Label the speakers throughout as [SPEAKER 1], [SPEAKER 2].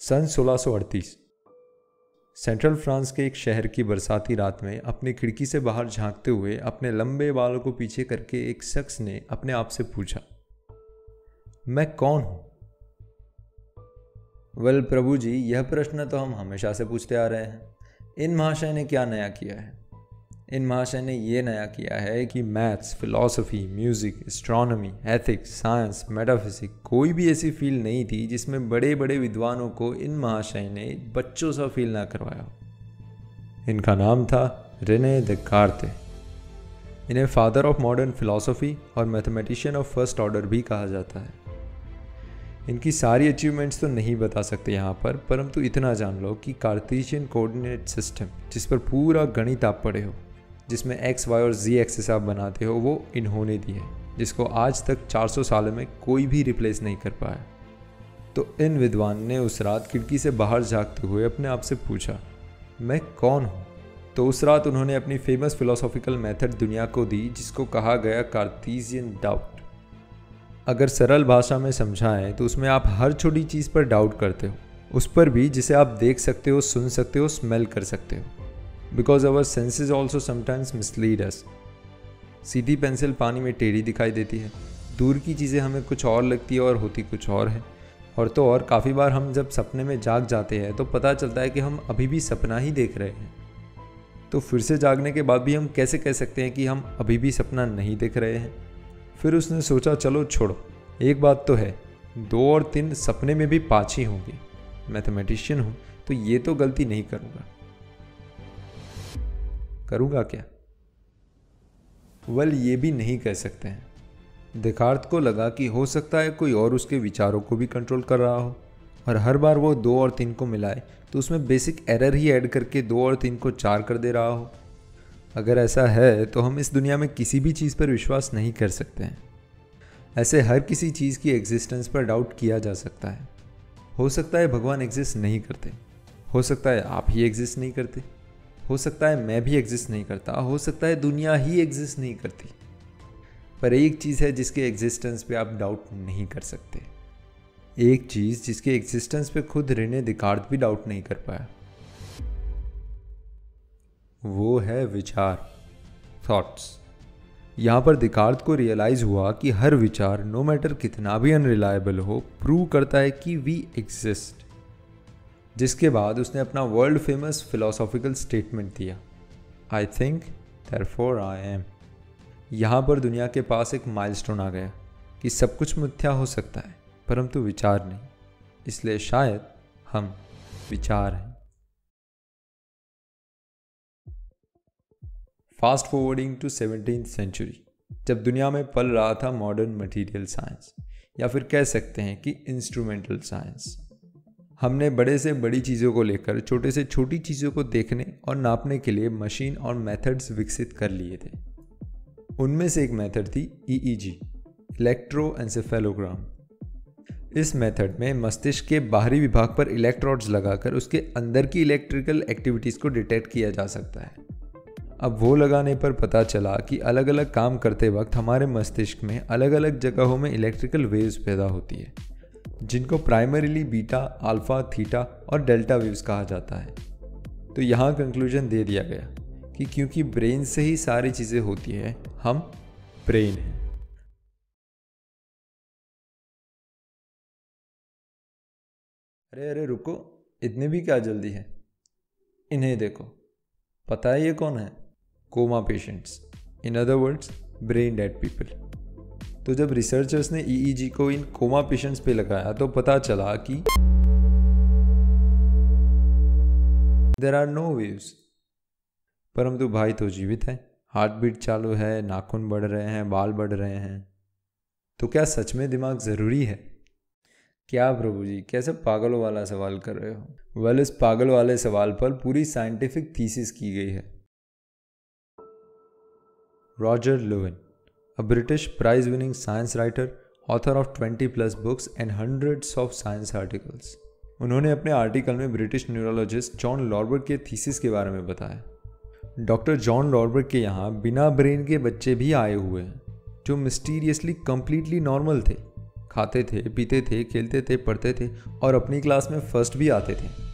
[SPEAKER 1] सन 1638 central France के एक शहर की बरसाती रात में अपनी खिड़की से बाहर झांकते हुए अपने लंबे बालों को पीछे करके एक शख्स ने अपने आप से पूछा, मैं कौन हूँ? वेल प्रभु जी, यह प्रश्न तो हम हमेशा से पूछते आ रहे हैं। इन महाशय ने क्या नया किया है? इन महाशय ने ये नया किया है कि maths, philosophy, music, astronomy, ethics, science, metaphysic कोई भी ऐसी फ़ील्ड नहीं थी जिसमें बड़े बड़े विद्वानों को इन महाशय ने बच्चों सा फील ना करवाया। इनका नाम था रेने द कार्ते इन्हें फादर ऑफ़ मॉडर्न फिलॉसफी और मैथमेटिशियन ऑफ़ फ़र्स्ट ऑर्डर भी कहा जाता है। इनकी सारी अचीवमेंट्स तो नहीं बता सकते यहाँ पर, परंतु इतना जान लो कि कार्तीशियन कोऑर्डिनेट सिस्टम, जिस पर पूरा गणित आप पढ़े हो जिसमें एक्स वाई और जी एक्सेस आप बनाते हो, वो इन्होंने दी है, जिसको आज तक 400 सालों में कोई भी रिप्लेस नहीं कर पाया। तो इन विद्वान ने उस रात खिड़की से बाहर झाँकते हुए अपने आप से पूछा, मैं कौन हूँ? तो उस रात उन्होंने अपनी फ़ेमस फिलोसॉफिकल मेथड दुनिया को दी, जिसको कहा गया कार्तीजियन डाउट अगर सरल भाषा में समझाएँ तो उसमें आप हर छोटी चीज़ पर डाउट करते हो, उस पर भी जिसे आप देख सकते हो, सुन सकते हो स्मेल कर सकते हो। Because our senses also sometimes mislead us Sidhi pencil पानी में टेढ़ी दिखाई देती है। दूर की चीज़ें हमें कुछ और लगती है और होती कुछ और है। और तो और काफ़ी बार हम जब सपने में जाग जाते हैं तो पता चलता है कि हम अभी भी सपना ही देख रहे हैं। तो फिर से जागने के बाद भी हम कैसे कह सकते हैं कि हम अभी भी सपना नहीं देख रहे हैं? फिर उसने सोचा, चलो छोड़ो, एक बात तो है, दो और तीन सपने में भी पाँच ही होंगी। मैथमेटिशियन हूँ तो ये तो गलती नहीं करूँगा। करूँगा क्या? वल ये भी नहीं कह सकते। हैं दिखार्थ को लगा कि हो सकता है कोई और उसके विचारों को भी कंट्रोल कर रहा हो। और हर बार वो दो और तीन को मिलाए तो उसमें बेसिक एरर ही ऐड करके दो और तीन को चार कर दे रहा हो। अगर ऐसा है तो हम इस दुनिया में किसी भी चीज़ पर विश्वास नहीं कर सकते हैं। ऐसे हर किसी चीज़ की एग्जिस्टेंस पर डाउट किया जा सकता है। हो सकता है भगवान एग्जिस्ट नहीं करते। हो सकता है आप ही एग्जिस्ट नहीं करते। हो सकता है मैं भी एग्जिस्ट नहीं करता, हो सकता है दुनिया ही एग्जिस्ट नहीं करती। पर एक चीज़ है जिसके एग्जिस्टेंस पे आप डाउट नहीं कर सकते। एक चीज़ जिसके एग्जिस्टेंस पे खुद रेने दिकार्त भी डाउट नहीं कर पाया। वो है विचार थॉट्स यहाँ पर दिकार्त को रियलाइज़ हुआ कि हर विचार नो मैटर कितना भी अनरिलायबल हो प्रूव करता है कि वी एग्जिस्ट जिसके बाद उसने अपना वर्ल्ड फ़ेमस फिलोसॉफिकल स्टेटमेंट दिया। I think therefore I am यहाँ पर दुनिया के पास एक माइलस्टोन आ गया कि सब कुछ मिथ्या हो सकता है, परंतु विचार नहीं। इसलिए शायद हम विचार हैं। Fast forwarding to seventeen century जब दुनिया में पल रहा था मॉडर्न मटेरियल साइंस या फिर कह सकते हैं कि इंस्ट्रूमेंटल साइंस हमने बड़े से बड़ी चीज़ों को लेकर, छोटे से छोटी चीज़ों को देखने और नापने के लिए मशीन और मेथड्स विकसित कर लिए थे। उनमें से एक मेथड थी ईईजी इलेक्ट्रोएंसेफेलोग्राम इस मेथड में मस्तिष्क के बाहरी विभाग पर इलेक्ट्रोड्स लगाकर उसके अंदर की इलेक्ट्रिकल एक्टिविटीज़ को डिटेक्ट किया जा सकता है। अब वो लगाने पर पता चला कि अलग अलग काम करते वक्त हमारे मस्तिष्क में अलग अलग जगहों में इलेक्ट्रिकल वेव्स पैदा होती है। जिनको प्राइमरीली बीटा, अल्फ़ा, थीटा और डेल्टा वेव्स कहा जाता है। तो यहाँ कंक्लूजन दे दिया गया कि क्योंकि ब्रेन से ही सारी चीज़ें होती हैं, हम ब्रेन हैं। अरे अरे, रुको, इतने भी क्या जल्दी है? इन्हें देखो। पता है ये कौन है? Coma patients. In other words, brain dead people. तो जब रिसर्चर्स ने ईईजी e को इन कोमा पेशेंट्स पे लगाया तो पता चला कि देर आर नो वेव्स परंतु भाई तो जीवित है। हार्ट बीट चालू है, नाखून बढ़ रहे हैं, बाल बढ़ रहे हैं। तो क्या सच में दिमाग ज़रूरी है? क्या प्रभु जी, कैसे पागलों वाला सवाल कर रहे हो? वेल इस पागल वाले सवाल पर पूरी साइंटिफिक थीसिस की गई है। Roger Lewin a British prize winning science writer, author of 20 plus books and hundreds of science articles. उन्होंने अपने आर्टिकल में ब्रिटिश न्यूरोलॉजिस्ट जॉन लॉर्बर्ट के थीसिस के बारे में बताया। डॉक्टर जॉन लॉर्बर्ट के यहाँ बिना ब्रेन के बच्चे भी आए हुए हैं जो मिस्टीरियसली कम्प्लीटली नॉर्मल थे। खाते थे पीते थे खेलते थे पढ़ते थे और अपनी क्लास में फ़र्स्ट भी आते थे।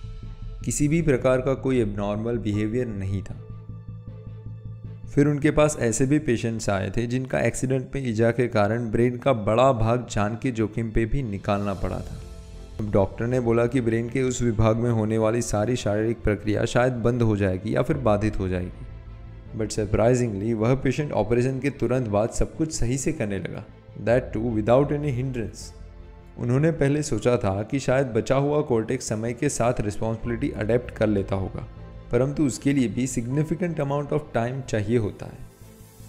[SPEAKER 1] किसी भी प्रकार का कोई एबनॉर्मल बिहेवियर नहीं था। फिर उनके पास ऐसे भी पेशेंट्स आए थे जिनका एक्सीडेंट में ईजा के कारण ब्रेन का बड़ा भाग जान के जोखिम पे भी निकालना पड़ा था। अब डॉक्टर ने बोला कि ब्रेन के उस विभाग में होने वाली सारी शारीरिक प्रक्रिया शायद बंद हो जाएगी या फिर बाधित हो जाएगी। बट सरप्राइजिंगली वह पेशेंट ऑपरेशन के तुरंत बाद सब कुछ सही से करने लगा। That too without any hindrance उन्होंने पहले सोचा था कि शायद बचा हुआ कोर्टेक्स समय के साथ रिस्पॉन्सिबिलिटी अडेप्ट कर लेता होगा। परंतु उसके लिए भी सिग्निफिकेंट अमाउंट ऑफ़ टाइम चाहिए होता है।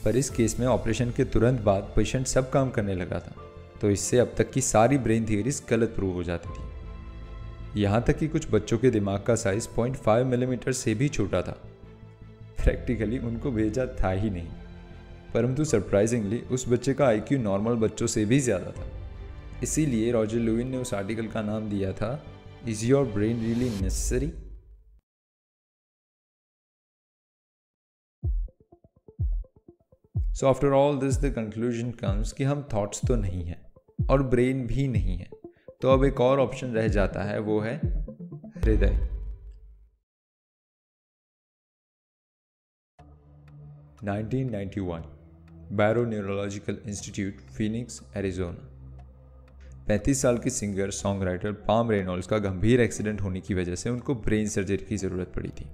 [SPEAKER 1] पर इस केस में ऑपरेशन के तुरंत बाद पेशेंट सब काम करने लगा था तो इससे अब तक की सारी ब्रेन थियरीज गलत प्रूव हो जाती थी। यहाँ तक कि कुछ बच्चों के दिमाग का साइज़ 0.5 मिलीमीटर से भी छोटा था। प्रैक्टिकली उनको भेजा था ही नहीं। परंतु सरप्राइजिंगली उस बच्चे का आईक्यू नॉर्मल बच्चों से भी ज़्यादा था। इसीलिए रॉजर लुविन ने उस आर्टिकल का नाम दिया था is your brain really necessary so after all this the conclusion comes कि हम थॉट्स तो नहीं हैं और ब्रेन भी नहीं है। तो अब एक और ऑप्शन रह जाता है, वो है हृदय। Nineteen ninety one Barrow Neurological Institute Phoenix Arizona 35 साल के singer song writer Pam Reynolds का गंभीर एक्सीडेंट होने की वजह से उनको ब्रेन सर्जरी की ज़रूरत पड़ी थी।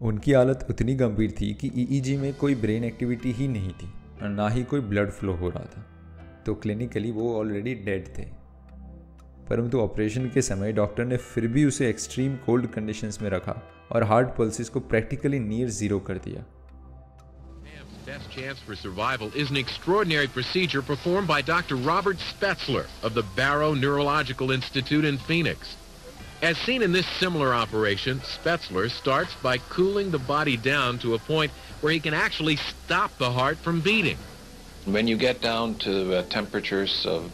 [SPEAKER 1] उनकी हालत उतनी गंभीर थी कि ईईजी में कोई ब्रेन एक्टिविटी ही नहीं थी और ना ही कोई ब्लड फ्लो हो रहा था तो क्लिनिकली वो ऑलरेडी डेड थे परंतु ऑपरेशन के समय डॉक्टर ने फिर भी उसे एक्सट्रीम कोल्ड कंडीशंस में रखा और हार्ट पल्सिस को प्रैक्टिकली नियर ज़ीरो कर दिया
[SPEAKER 2] Best chance for survival is an extraordinary procedure performed by Dr. Robert Spetzler of the Barrow Neurological Institute in Phoenix. As seen in this similar operation, Spetzler starts by cooling the body down to a point where he can actually stop the heart from beating.
[SPEAKER 3] When you get down to uh, temperatures of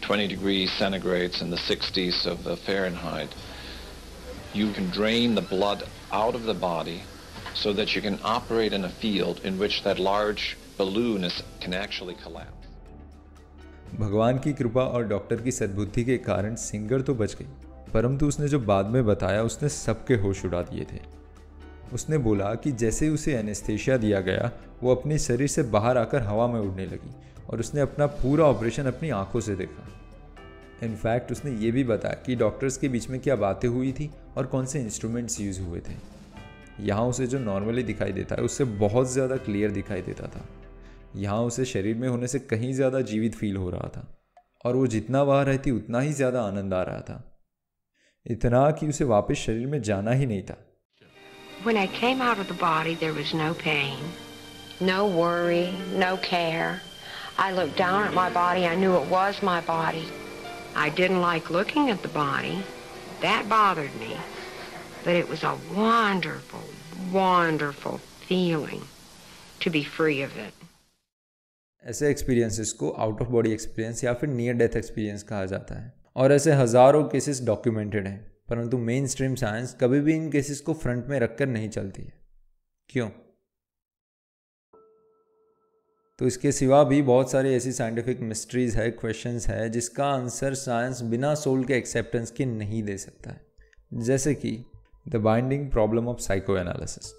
[SPEAKER 3] 20 degrees centigrades in the 60s of uh, Fahrenheit, you can drain the blood out of the body so that you can operate in a field in which that large balloon is, can actually collapse.
[SPEAKER 1] भगवान की कृपा और doctor की सद्बुद्धि के कारण singer तो बच गई परंतु उसने जो बाद में बताया, उसने सबके होश उड़ा दिए थे। उसने बोला कि जैसे उसे एनेस्थेशिया दिया गया, वो अपने शरीर से बाहर आकर हवा में उड़ने लगी और उसने अपना पूरा ऑपरेशन अपनी आँखों से देखा। इनफैक्ट उसने ये भी बताया कि डॉक्टर्स के बीच में क्या बातें हुई थी और कौन से इंस्ट्रूमेंट्स यूज़ हुए थे। यहाँ उसे जो नॉर्मली दिखाई देता है, उससे बहुत ज़्यादा क्लियर दिखाई देता था। यहाँ उसे शरीर में होने से कहीं ज़्यादा जीवित फील हो रहा था और वो जितना वहाँ रहती, उतना ही ज़्यादा आनंद आ रहा था। इतना कि उसे वापस शरीर में जाना ही नहीं था
[SPEAKER 4] When I came out of the body, there was no pain, no worry, no care. I looked down at my body. I knew it was my body. I didn't like looking at the body. That bothered me. But it was a wonderful, wonderful feeling to be free of it.
[SPEAKER 1] ऐसे experiences को out of body experience या फिर near death experience कहा जाता है और ऐसे हज़ारों केसेस डॉक्यूमेंटेड हैं, परंतु मेन स्ट्रीम साइंस कभी भी इन केसेस को फ्रंट में रखकर नहीं चलती है। क्यों? तो इसके सिवा भी बहुत सारी ऐसी साइंटिफिक मिस्ट्रीज है क्वेश्चंस है, जिसका आंसर साइंस बिना सोल के एक्सेप्टेंस के नहीं दे सकता है। जैसे कि the binding problem of psychoanalysis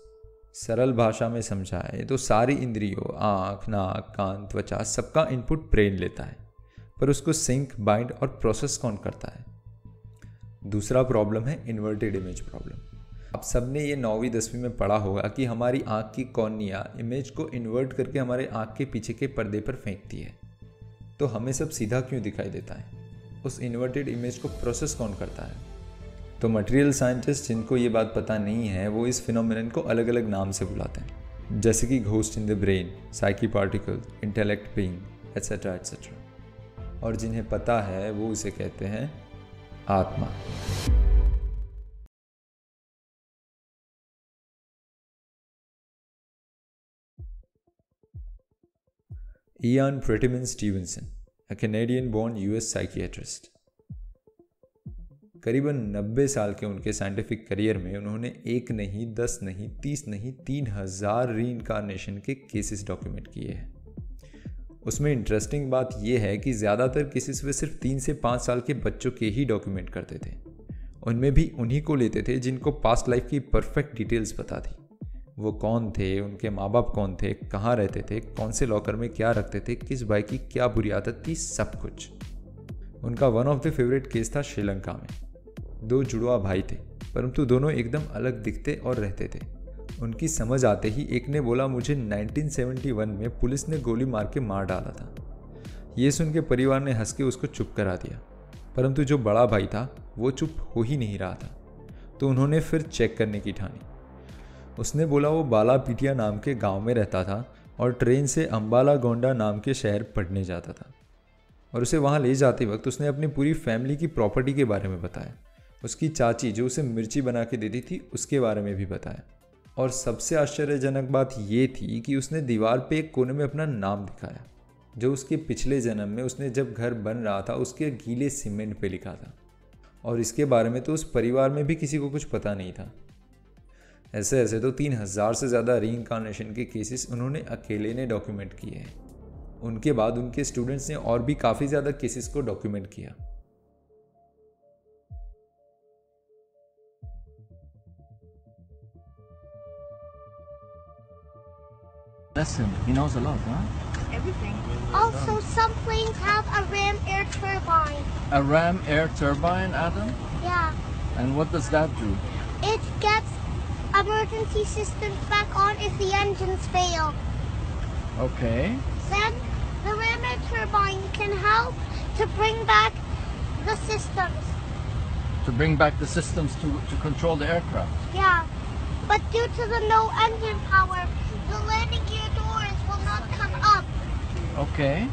[SPEAKER 1] सरल भाषा में समझाए तो सारी इंद्रियों, आँख, नाक, कान, त्वचा सबका इनपुट ब्रेन लेता है। पर उसको सिंक बाइंड और प्रोसेस कौन करता है? दूसरा प्रॉब्लम है इन्वर्टेड इमेज प्रॉब्लम आप सबने ये नौवीं, दसवीं में पढ़ा होगा कि हमारी आँख की कॉर्निया इमेज को इन्वर्ट करके हमारे आँख के पीछे के पर्दे पर फेंकती है। तो हमें सब सीधा क्यों दिखाई देता है? उस इन्वर्टेड इमेज को प्रोसेस कौन करता है? तो मटेरियल साइंटिस्ट जिनको ये बात पता नहीं है, वो इस फिनोमिन को अलग अलग नाम से बुलाते हैं। जैसे कि ghost in the brain psyche particle intellect being et cetera et cetera और जिन्हें पता है वो उसे कहते हैं आत्मा Ian Prettyman Stevenson, a Canadian born US psychiatrist. करीबन 90 साल के उनके साइंटिफिक करियर में उन्होंने एक नहीं दस नहीं तीस नहीं तीन हज़ार री के केसेस डॉक्यूमेंट किए हैं उसमें इंटरेस्टिंग बात यह है कि ज़्यादातर केसेस वे सिर्फ़ तीन से पाँच साल के बच्चों के ही डॉक्यूमेंट करते थे। उनमें भी उन्हीं को लेते थे जिनको पास्ट लाइफ की परफेक्ट डिटेल्स पता थी। वो कौन थे? उनके माँ बाप कौन थे? कहाँ रहते थे? कौन से लॉकर में क्या रखते थे? किस भाई की क्या बुरी आदत थी? सब कुछ। उनका one of the favourite case था श्रीलंका में। दो जुड़वा भाई थे, परंतु दोनों एकदम अलग दिखते और रहते थे। उनकी समझ आते ही एक ने बोला, मुझे 1971 में पुलिस ने गोली मार के मार डाला था। ये सुन के परिवार ने हंस के उसको चुप करा दिया। परंतु जो बड़ा भाई था, वो चुप हो ही नहीं रहा था। तो उन्होंने फिर चेक करने की ठानी। उसने बोला, वो बाला पीटिया नाम के गाँव में रहता था और ट्रेन से अम्बाला गोंडा नाम के शहर पढ़ने जाता था। और उसे वहाँ ले जाते वक्त उसने अपनी पूरी फैमिली की प्रॉपर्टी के बारे में बताया। उसकी चाची, जो उसे मिर्ची बना के देती थी, उसके बारे में भी बताया। और सबसे आश्चर्यजनक बात ये थी कि उसने दीवार पे एक कोने में अपना नाम दिखाया, जो उसके पिछले जन्म में उसने जब घर बन रहा था, उसके गीले सीमेंट पे लिखा था। और इसके बारे में तो उस परिवार में भी किसी को कुछ पता नहीं था। ऐसे ऐसे तो तीन हज़ार से ज़्यादा री के केसेस उन्होंने अकेले ने डॉक्यूमेंट किए हैं। उनके बाद उनके स्टूडेंट्स ने और भी काफ़ी ज़्यादा केसेस को डॉक्यूमेंट किया।
[SPEAKER 5] Listen, he knows a lot, huh?
[SPEAKER 6] Everything.
[SPEAKER 7] Also, some planes have a ram air turbine.
[SPEAKER 5] A ram air turbine, Adam?
[SPEAKER 7] Yeah.
[SPEAKER 5] And what does that do?
[SPEAKER 7] It gets emergency systems back on if the engines fail.
[SPEAKER 5] Okay.
[SPEAKER 7] Then the ram air turbine can help to bring back the systems.
[SPEAKER 5] To bring back the systems to, to control the aircraft.
[SPEAKER 7] Yeah. But due to the no engine power, the landing gear doors will not come up.
[SPEAKER 5] Okay.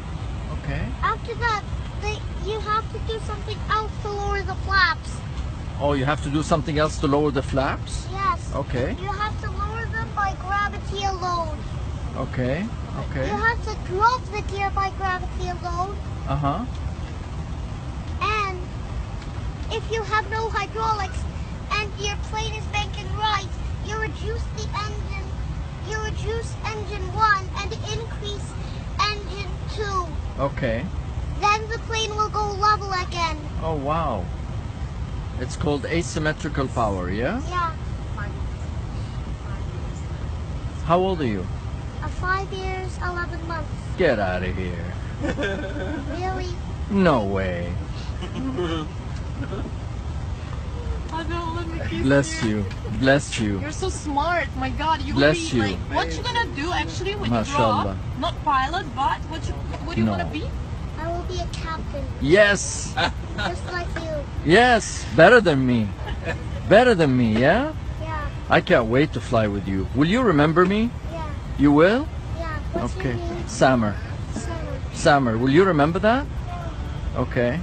[SPEAKER 5] Okay.
[SPEAKER 7] After that, they, you have to do something else to lower the flaps.
[SPEAKER 5] Oh, you have to do something else to lower the flaps?
[SPEAKER 7] Yes.
[SPEAKER 5] Okay.
[SPEAKER 7] You have to lower them by gravity alone.
[SPEAKER 5] Okay. Okay.
[SPEAKER 7] You have to drop the gear by gravity alone.
[SPEAKER 5] Uh huh.
[SPEAKER 7] And if you have no hydraulics and your plane is banking right, you reduce the engine, you reduce engine one and increase two.
[SPEAKER 5] Okay.
[SPEAKER 7] Then the plane will go level again.
[SPEAKER 5] Oh, wow. It's called asymmetrical power, yeah?
[SPEAKER 7] Yeah.
[SPEAKER 5] How old are you?
[SPEAKER 7] A five years, 11 months.
[SPEAKER 5] Get out of here.
[SPEAKER 7] Really?
[SPEAKER 5] No way.
[SPEAKER 6] I don't let me kiss
[SPEAKER 5] Bless you. Bless you.
[SPEAKER 6] You're so smart. My God, you
[SPEAKER 5] Bless
[SPEAKER 6] will be
[SPEAKER 5] you.
[SPEAKER 6] like, what you gonna do actually when you grow
[SPEAKER 5] Mashallah.
[SPEAKER 6] up? Not pilot, but what you what do you
[SPEAKER 5] No.
[SPEAKER 6] wanna be?
[SPEAKER 7] I will be a captain,
[SPEAKER 5] Yes.
[SPEAKER 7] just like you.
[SPEAKER 5] Yes. Better than me. Better than me, yeah?
[SPEAKER 7] Yeah,
[SPEAKER 5] I can't wait to fly with you. Will you remember me?
[SPEAKER 7] yeah,
[SPEAKER 5] You will?
[SPEAKER 7] yeah. What's
[SPEAKER 5] Okay.
[SPEAKER 7] your name?
[SPEAKER 5] Sammer.
[SPEAKER 7] Summer.
[SPEAKER 5] Sammer, will you remember that? Okay.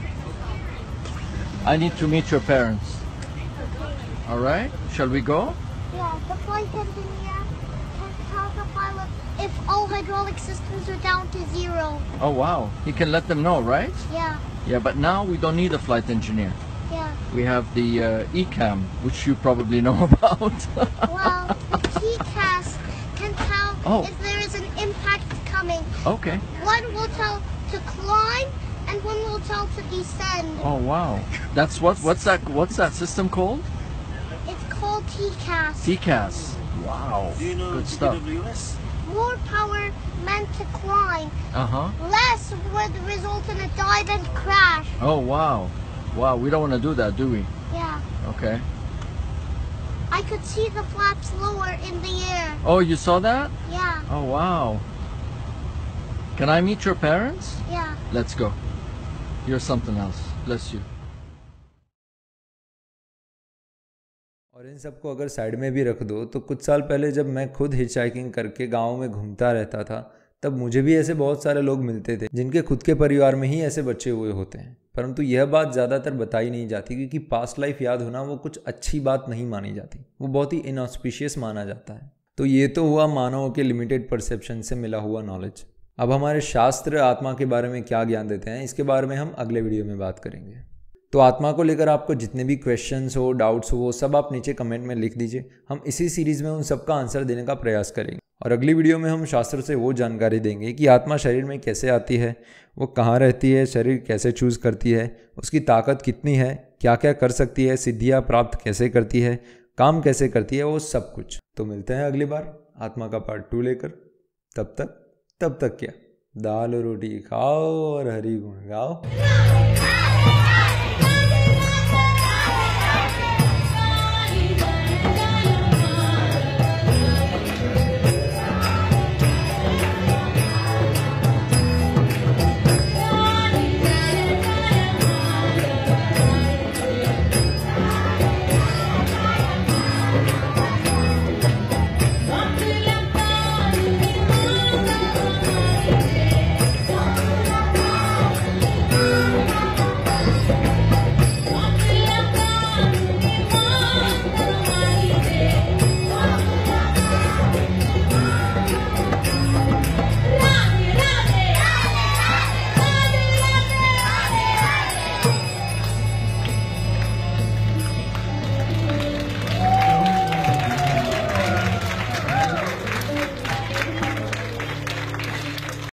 [SPEAKER 5] I need to meet your parents. All right? Shall we go?
[SPEAKER 7] Yeah, the flight engineer can tell the pilot if all hydraulic systems are down to zero.
[SPEAKER 5] Oh, wow. He can let them know, right?
[SPEAKER 7] Yeah,
[SPEAKER 5] Yeah, but now we don't need a flight engineer.
[SPEAKER 7] yeah.
[SPEAKER 5] We have the uh, ECAM, which you probably know about.
[SPEAKER 7] Well, the TCAS can tell
[SPEAKER 5] Oh.
[SPEAKER 7] if there is an impact coming.
[SPEAKER 5] okay.
[SPEAKER 7] One will tell to climb, and one will tell to descend.
[SPEAKER 5] Oh, wow. That's what? What's that? What's that system called?
[SPEAKER 7] It's called TCAS.
[SPEAKER 5] TCAS. Wow.
[SPEAKER 8] Do you know
[SPEAKER 5] Good stuff.
[SPEAKER 8] TWS?
[SPEAKER 7] More power meant to climb.
[SPEAKER 5] Uh huh.
[SPEAKER 7] Less would result in a dive and crash.
[SPEAKER 5] Oh, wow. Wow. We don't want to do that, do we?
[SPEAKER 7] Yeah.
[SPEAKER 5] Okay.
[SPEAKER 7] I could see the flaps lower in the air.
[SPEAKER 5] Oh, you saw that?
[SPEAKER 7] Yeah,
[SPEAKER 5] Oh, wow. Can I meet your parents?
[SPEAKER 7] yeah.
[SPEAKER 5] Let's go. You're something else. Bless you.
[SPEAKER 1] और इन सबको अगर side में भी रख दो तो कुछ साल पहले जब मैं खुद हिच करके गाँव में घूमता रहता था, तब मुझे भी ऐसे बहुत सारे लोग मिलते थे, जिनके खुद के परिवार में ही ऐसे बच्चे हुए होते हैं। परंतु यह बात ज़्यादातर बताई नहीं जाती, क्योंकि पास्ट लाइफ याद होना वो कुछ अच्छी बात नहीं मानी जाती। वो बहुत ही इनऑस्पिशियस माना जाता है। तो ये तो हुआ मानवों के लिमिटेड परसेप्शन से मिला हुआ नॉलेज अब हमारे शास्त्र, आत्मा के बारे में क्या ज्ञान देते हैं, इसके बारे में हम अगले वीडियो में बात करेंगे। तो आत्मा को लेकर आपको जितने भी क्वेश्चंस हो डाउट्स हो, वो सब आप नीचे कमेंट में लिख दीजिए। हम इसी सीरीज़ में उन सबका आंसर देने का प्रयास करेंगे। और अगली वीडियो में हम शास्त्र से वो जानकारी देंगे कि आत्मा शरीर में कैसे आती है, वो कहाँ रहती है, शरीर कैसे चूज़ करती है, उसकी ताकत कितनी है क्या क्या कर सकती है, सिद्धियाँ प्राप्त कैसे करती है, काम कैसे करती है, वो सब कुछ। तो मिलते हैं अगली बार आत्मा का पार्ट टू लेकर। तब तक तब तक क्या? दाल रोटी खाओ और हरी गुण गाओ।